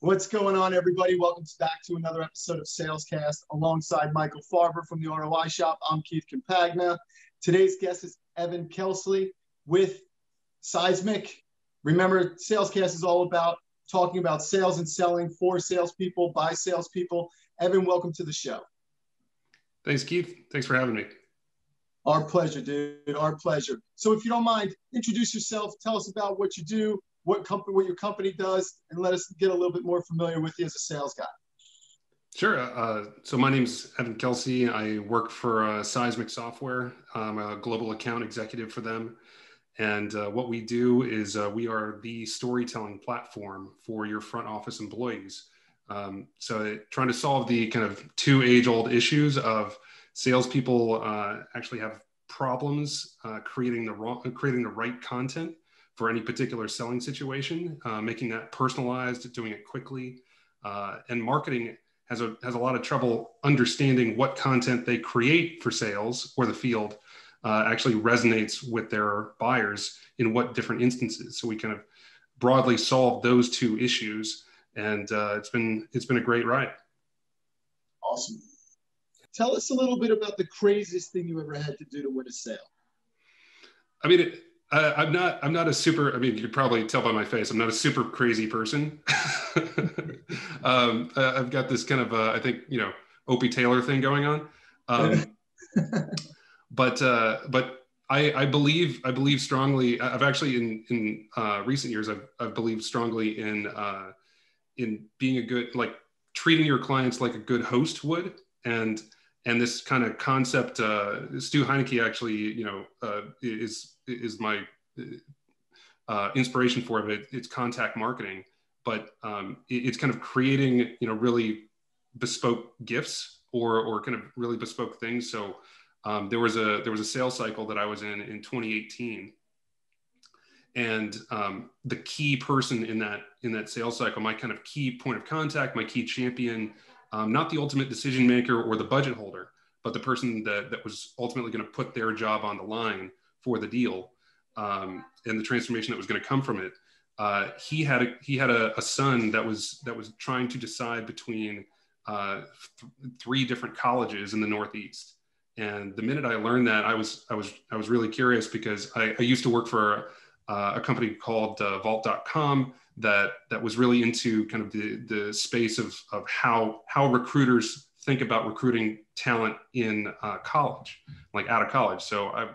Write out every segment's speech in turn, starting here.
What's going on, everybody? Welcome back to another episode of Salescast alongside Michael Farber from the ROI Shop. I'm Keith Compagna. Today's guest is Evan Kelsay with Seismic. Remember, Salescast is all about talking about sales and selling for salespeople, by salespeople. Evan, welcome to the show. Thanks, Keith. Thanks for having me. Our pleasure, dude. Our pleasure. So, if you don't mind, introduce yourself. Tell us about what you do, what company, what your company does, and let us get a little bit more familiar with you as a sales guy. Sure. Uh, so my name's Evan Kelsay. I work for uh, Seismic Software. I'm a global account executive for them. And uh, what we do is uh, we are the storytelling platform for your front office employees. Um, so trying to solve the kind of two age-old issues of salespeople uh, actually have problems uh, creating the wrong, creating the right content for any particular selling situation, uh, making that personalized, doing it quickly, uh, and marketing has a has a lot of trouble understanding what content they create for sales or the field uh, actually resonates with their buyers in what different instances. So we kind of broadly solve those two issues, and uh, it's been it's been a great ride. Awesome. Tell us a little bit about the craziest thing you ever had to do to win a sale. I mean, it, uh, I'm not. I'm not a super. I mean, you could probably tell by my face. I'm not a super crazy person. um, uh, I've got this kind of, uh, I think, you know, Opie Taylor thing going on. Um, but uh, but I, I believe I believe strongly. I've actually in in uh, recent years I've I've believed strongly in uh, in being a good like treating your clients like a good host would and and this kind of concept uh, stu heinecke actually you know uh, is is my uh, inspiration for it. It's contact marketing but um, it, it's kind of creating you know really bespoke gifts or or kind of really bespoke things. So um, there was a there was a sales cycle that i was in in 2018 and um, the key person in that in that sales cycle my kind of key point of contact my key champion um, not the ultimate decision maker or the budget holder but the person that, that was ultimately going to put their job on the line for the deal um, and the transformation that was going to come from it uh, he had a, he had a, a, son that was that was trying to decide between uh, th- three different colleges in the Northeast. And the minute I learned that, I was I was I was really curious because I, I used to work for uh, a company called uh, Vault.com that that was really into kind of the the space of of how how recruiters think about recruiting talent in uh, college, like out of college. So I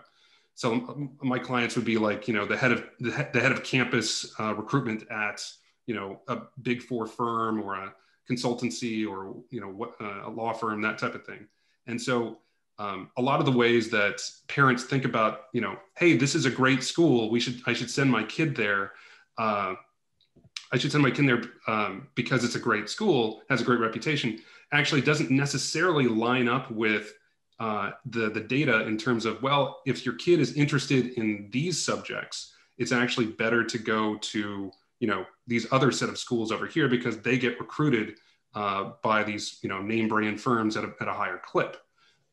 so my clients would be like you know the head of the, head of campus uh, recruitment at you know a big four firm or a consultancy or you know what uh, a law firm that type of thing and so um, a lot of the ways that parents think about you know hey this is a great school we should i should send my kid there uh, i should send my kid there um, because it's a great school has a great reputation actually doesn't necessarily line up with uh, the, the data in terms of, well, if your kid is interested in these subjects, it's actually better to go to, you know, these other set of schools over here because they get recruited uh, by these, you know, name brand firms at a, at a higher clip.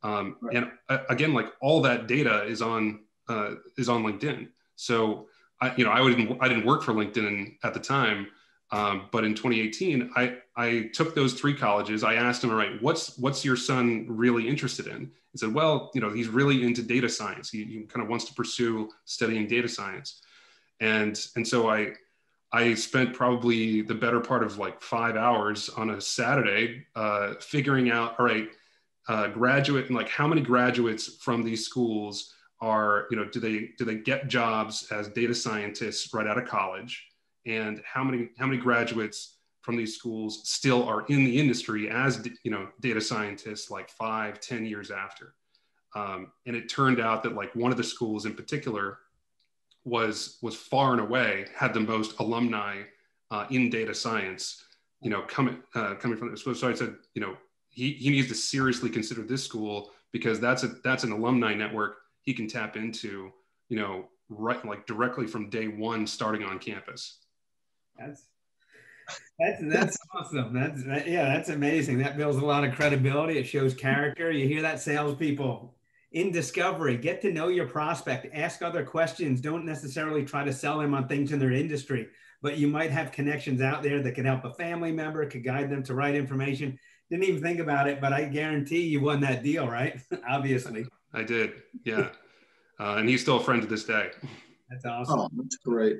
Um, right. And uh, again, like all that data is on, uh, is on LinkedIn. So I, you know, I wouldn't, I didn't work for LinkedIn at the time, um, but in 2018, I, I took those three colleges. I asked him, all right, what's what's your son really interested in? He said, well, you know, he's really into data science. He, he kind of wants to pursue studying data science, and and so I I spent probably the better part of like five hours on a Saturday uh, figuring out, all right, uh, graduate and like how many graduates from these schools are, you know, do they do they get jobs as data scientists right out of college? and how many how many graduates from these schools still are in the industry as you know data scientists like five ten years after um, and it turned out that like one of the schools in particular was was far and away had the most alumni uh, in data science you know coming uh, coming from so, so i said you know he, he needs to seriously consider this school because that's a that's an alumni network he can tap into you know right like directly from day one starting on campus that's that's that's awesome. That's that, yeah, that's amazing. That builds a lot of credibility. It shows character. You hear that, salespeople. in discovery, get to know your prospect, ask other questions. Don't necessarily try to sell them on things in their industry, but you might have connections out there that can help a family member, could guide them to right information. Didn't even think about it, but I guarantee you won that deal, right? Obviously. I did. Yeah. Uh, and he's still a friend to this day. That's awesome. Oh, that's great.